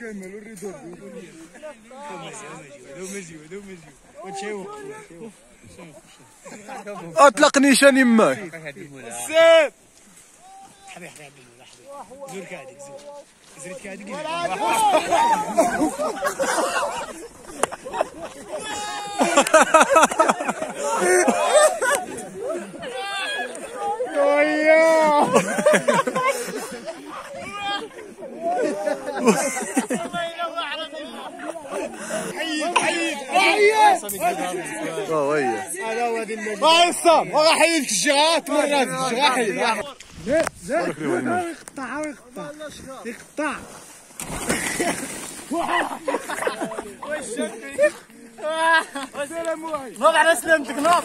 كمل الريدور اطلق نيشان يماك السيف حبي حبي حبي زور كادك زور زريت كادك آه هي هذا هو ذي النبي وغا حيدك الشغات مرات الشغا حيد يقطع ويقطع يقطع نوض على سلامتك نوض